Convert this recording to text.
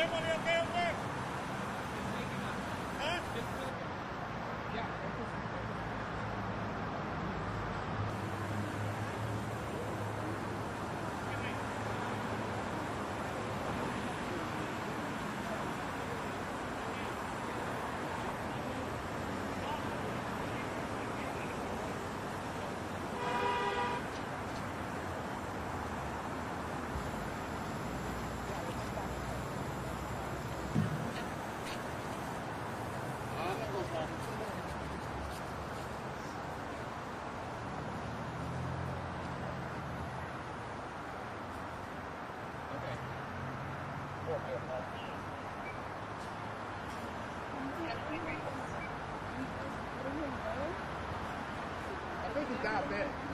Démosle, ok, ok. Pues. I think he got bit.